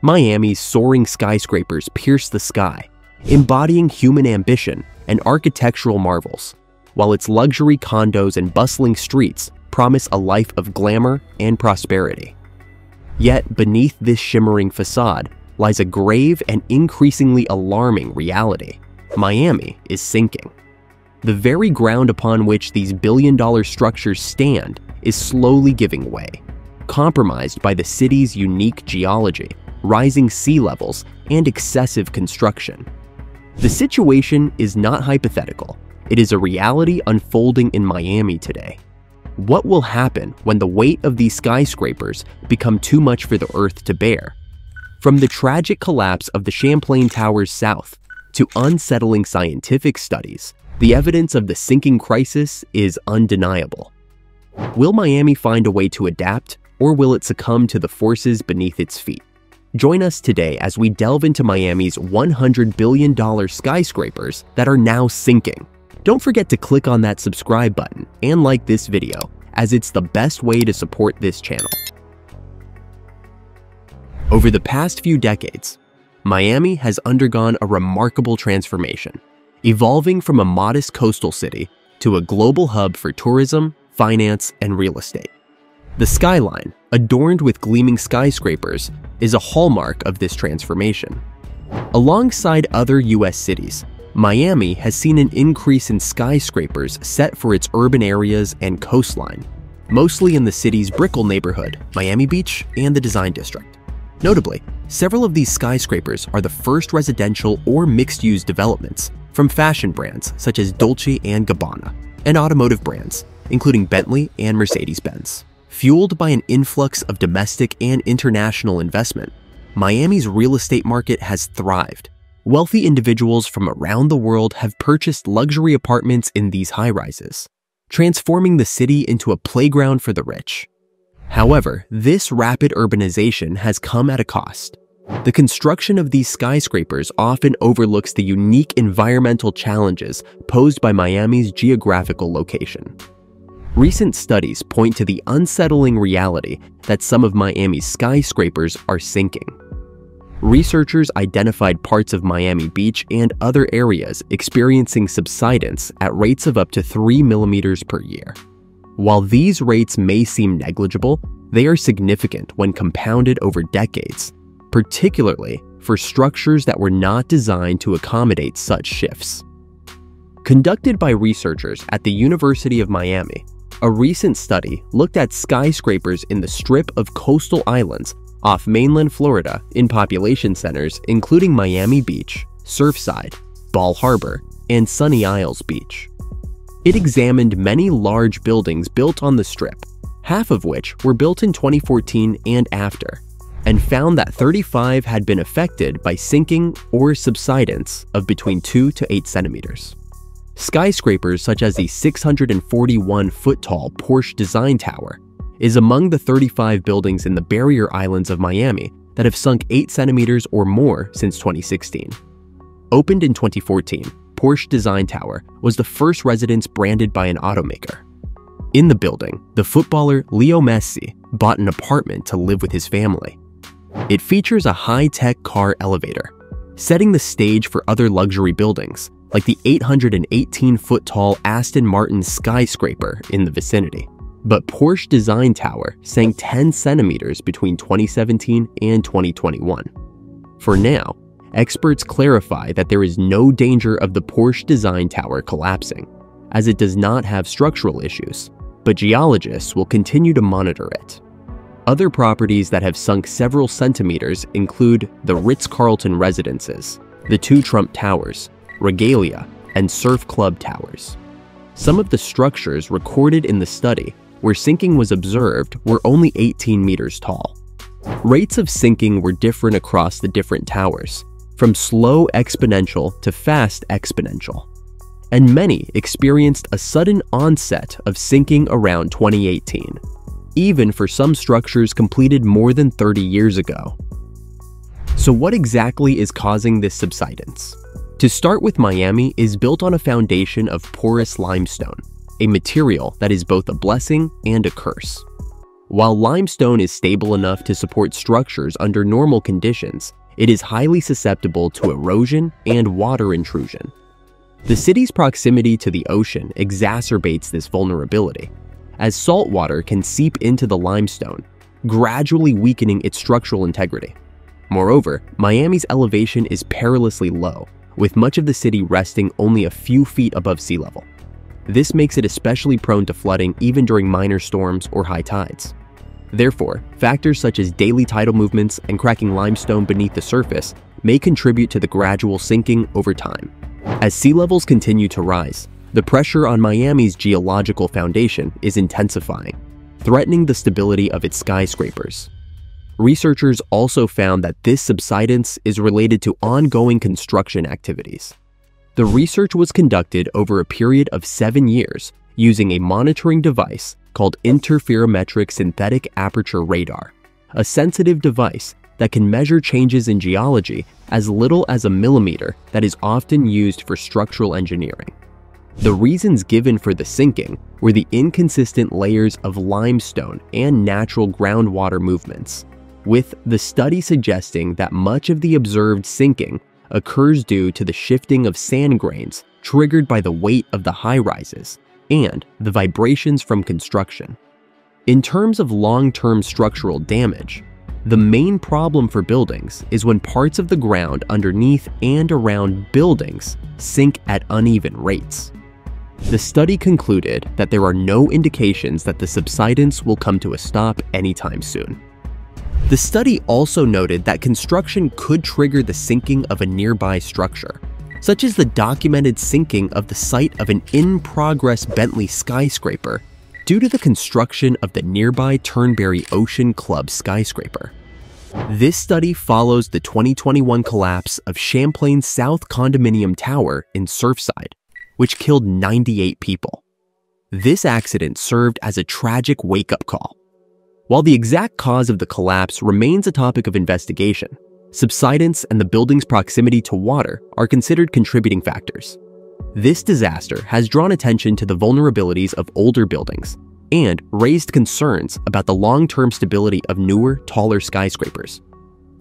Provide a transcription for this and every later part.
Miami's soaring skyscrapers pierce the sky, embodying human ambition and architectural marvels, while its luxury condos and bustling streets promise a life of glamour and prosperity. Yet, beneath this shimmering facade lies a grave and increasingly alarming reality. Miami is sinking. The very ground upon which these billion dollar structures stand is slowly giving way, compromised by the city's unique geology, rising sea levels, and excessive construction. The situation is not hypothetical, it is a reality unfolding in Miami today. What will happen when the weight of these skyscrapers become too much for the Earth to bear? From the tragic collapse of the Champlain Towers South to unsettling scientific studies, the evidence of the sinking crisis is undeniable. Will Miami find a way to adapt, or will it succumb to the forces beneath its feet? Join us today as we delve into Miami's $100 billion skyscrapers that are now sinking. Don't forget to click on that subscribe button and like this video, as it's the best way to support this channel. Over the past few decades, Miami has undergone a remarkable transformation evolving from a modest coastal city to a global hub for tourism, finance, and real estate. The skyline, adorned with gleaming skyscrapers, is a hallmark of this transformation. Alongside other US cities, Miami has seen an increase in skyscrapers set for its urban areas and coastline, mostly in the city's Brickell neighborhood, Miami Beach, and the Design District. Notably, several of these skyscrapers are the first residential or mixed-use developments from fashion brands such as Dolce & Gabbana, and automotive brands, including Bentley and Mercedes-Benz. Fueled by an influx of domestic and international investment, Miami's real estate market has thrived. Wealthy individuals from around the world have purchased luxury apartments in these high-rises, transforming the city into a playground for the rich. However, this rapid urbanization has come at a cost. The construction of these skyscrapers often overlooks the unique environmental challenges posed by Miami's geographical location. Recent studies point to the unsettling reality that some of Miami's skyscrapers are sinking. Researchers identified parts of Miami Beach and other areas experiencing subsidence at rates of up to 3 millimeters per year. While these rates may seem negligible, they are significant when compounded over decades particularly for structures that were not designed to accommodate such shifts. Conducted by researchers at the University of Miami, a recent study looked at skyscrapers in the strip of coastal islands off mainland Florida in population centers including Miami Beach, Surfside, Bal Harbour, and Sunny Isles Beach. It examined many large buildings built on the strip, half of which were built in 2014 and after, and found that 35 had been affected by sinking or subsidence of between 2 to 8 centimeters. Skyscrapers such as the 641 foot tall Porsche Design Tower is among the 35 buildings in the barrier islands of Miami that have sunk 8 centimeters or more since 2016. Opened in 2014, Porsche Design Tower was the first residence branded by an automaker. In the building, the footballer Leo Messi bought an apartment to live with his family it features a high-tech car elevator, setting the stage for other luxury buildings, like the 818-foot-tall Aston Martin skyscraper in the vicinity. But Porsche Design Tower sank 10 centimeters between 2017 and 2021. For now, experts clarify that there is no danger of the Porsche Design Tower collapsing, as it does not have structural issues, but geologists will continue to monitor it. Other properties that have sunk several centimeters include the Ritz-Carlton Residences, the two Trump Towers, Regalia, and Surf Club Towers. Some of the structures recorded in the study where sinking was observed were only 18 meters tall. Rates of sinking were different across the different towers, from slow exponential to fast exponential. And many experienced a sudden onset of sinking around 2018 even for some structures completed more than 30 years ago. So what exactly is causing this subsidence? To start with Miami is built on a foundation of porous limestone, a material that is both a blessing and a curse. While limestone is stable enough to support structures under normal conditions, it is highly susceptible to erosion and water intrusion. The city's proximity to the ocean exacerbates this vulnerability, as salt water can seep into the limestone, gradually weakening its structural integrity. Moreover, Miami's elevation is perilously low, with much of the city resting only a few feet above sea level. This makes it especially prone to flooding even during minor storms or high tides. Therefore, factors such as daily tidal movements and cracking limestone beneath the surface may contribute to the gradual sinking over time. As sea levels continue to rise, the pressure on Miami's geological foundation is intensifying, threatening the stability of its skyscrapers. Researchers also found that this subsidence is related to ongoing construction activities. The research was conducted over a period of seven years using a monitoring device called Interferometric Synthetic Aperture Radar, a sensitive device that can measure changes in geology as little as a millimeter that is often used for structural engineering. The reasons given for the sinking were the inconsistent layers of limestone and natural groundwater movements, with the study suggesting that much of the observed sinking occurs due to the shifting of sand grains triggered by the weight of the high rises and the vibrations from construction. In terms of long-term structural damage, the main problem for buildings is when parts of the ground underneath and around buildings sink at uneven rates. The study concluded that there are no indications that the subsidence will come to a stop anytime soon. The study also noted that construction could trigger the sinking of a nearby structure, such as the documented sinking of the site of an in-progress Bentley skyscraper due to the construction of the nearby Turnberry Ocean Club skyscraper. This study follows the 2021 collapse of Champlain South Condominium Tower in Surfside, which killed 98 people. This accident served as a tragic wake-up call. While the exact cause of the collapse remains a topic of investigation, subsidence and the building's proximity to water are considered contributing factors. This disaster has drawn attention to the vulnerabilities of older buildings and raised concerns about the long-term stability of newer, taller skyscrapers.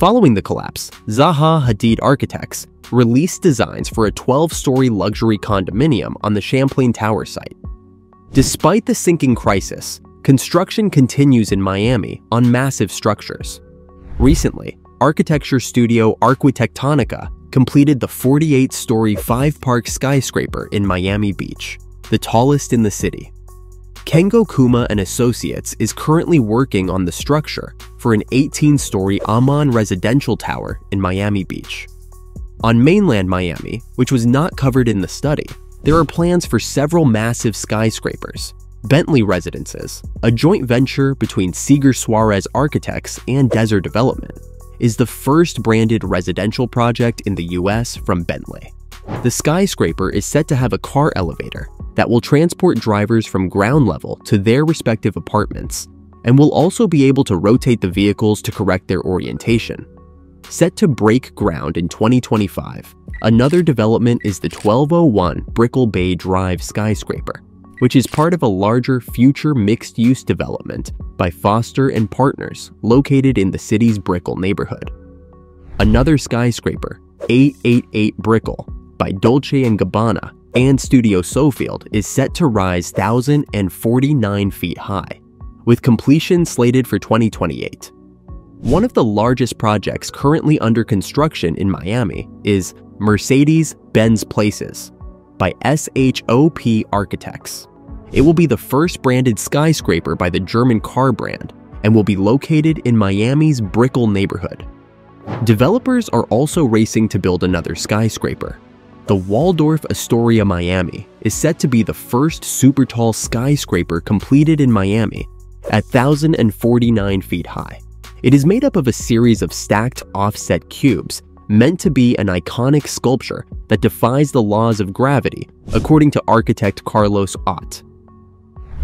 Following the collapse, Zaha Hadid Architects released designs for a 12-story luxury condominium on the Champlain Tower site. Despite the sinking crisis, construction continues in Miami on massive structures. Recently, architecture studio Arquitectonica completed the 48-story Five Park skyscraper in Miami Beach, the tallest in the city. Kengo Kuma and Associates is currently working on the structure for an 18-story Aman residential tower in Miami Beach. On mainland Miami, which was not covered in the study, there are plans for several massive skyscrapers, Bentley Residences, a joint venture between Sieger Suarez Architects and Dezer Development, is the first branded residential project in the US from Bentley. The skyscraper is set to have a car elevator that will transport drivers from ground level to their respective apartments and will also be able to rotate the vehicles to correct their orientation. Set to break ground in 2025, another development is the 1201 Brickell Bay Drive skyscraper, which is part of a larger future mixed-use development by Foster and Partners located in the city's Brickell neighborhood. Another skyscraper, 888 Brickell, by Dolce & Gabbana and Studio Sofield is set to rise 1,049 feet high, with completion slated for 2028. One of the largest projects currently under construction in Miami is Mercedes-Benz Places by SHOP Architects. It will be the first branded skyscraper by the German car brand and will be located in Miami's Brickell neighborhood. Developers are also racing to build another skyscraper. The Waldorf Astoria Miami is set to be the first super tall skyscraper completed in Miami at 1,049 feet high. It is made up of a series of stacked offset cubes meant to be an iconic sculpture that defies the laws of gravity, according to architect Carlos Ott.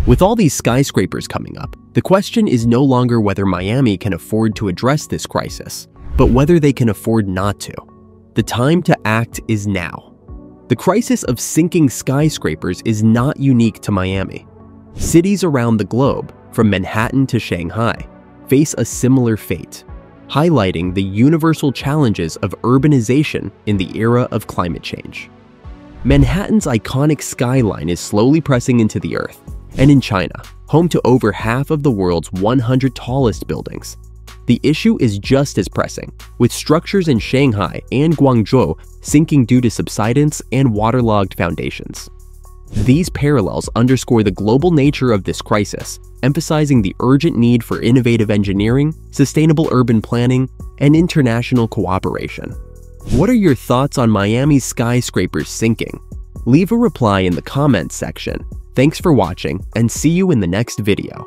With all these skyscrapers coming up, the question is no longer whether Miami can afford to address this crisis, but whether they can afford not to. The time to act is now. The crisis of sinking skyscrapers is not unique to Miami. Cities around the globe, from Manhattan to Shanghai, face a similar fate, highlighting the universal challenges of urbanization in the era of climate change. Manhattan's iconic skyline is slowly pressing into the earth, and in China, home to over half of the world's 100 tallest buildings, the issue is just as pressing, with structures in Shanghai and Guangzhou sinking due to subsidence and waterlogged foundations. These parallels underscore the global nature of this crisis, emphasizing the urgent need for innovative engineering, sustainable urban planning, and international cooperation. What are your thoughts on Miami's skyscrapers sinking? Leave a reply in the comments section. Thanks for watching, and see you in the next video.